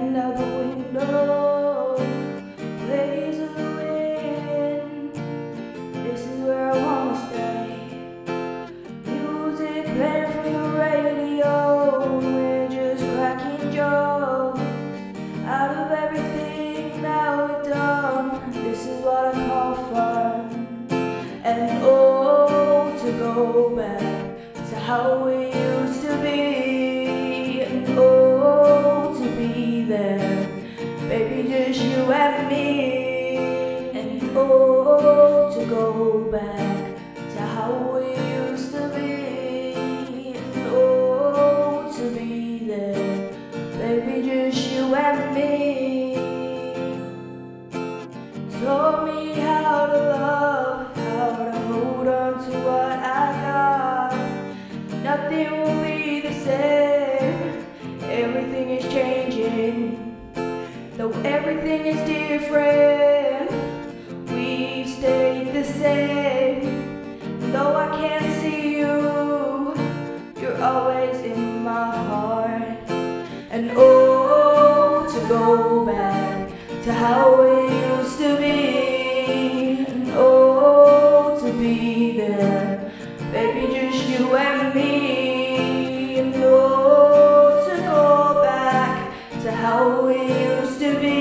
And out the window plays the wind. This is where I wanna stay. Music playing from the radio. We're just cracking jokes out of everything that we've done. This is what I call fun. And oh, to go back to how we. Back to how we used to be. Oh, to be there, baby, just you and me. Told me how to love, how to hold on to what I got. Nothing will be the same, everything is changing. Though everything is different, we've can't see you. You're always in my heart. And oh, to go back To how we used to be. And oh, to be there. Baby, just you and me. And oh, to go back To how we used to be.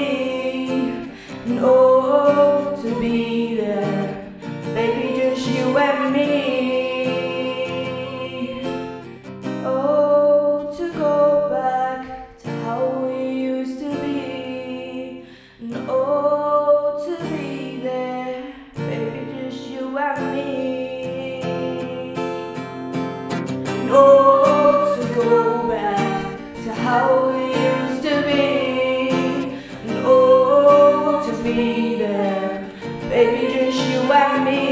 how used to be. And oh, to be there, baby, just you and me.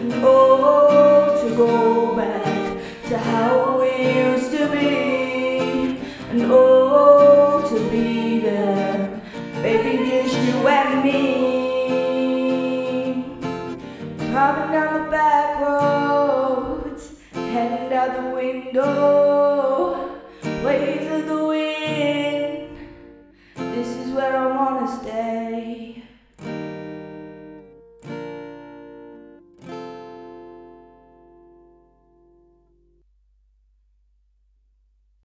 And oh, to go back to how we used to be. And oh, to be there, baby, just you and me. Driving down the back roads, heading out the window waves of the wind. This is where I wanna stay.